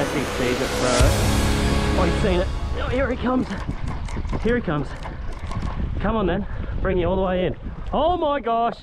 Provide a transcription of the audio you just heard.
unless he sees it first. Oh, he's seen it. Oh, here he comes. Here he comes. Come on then, bring you all the way in. Oh my gosh,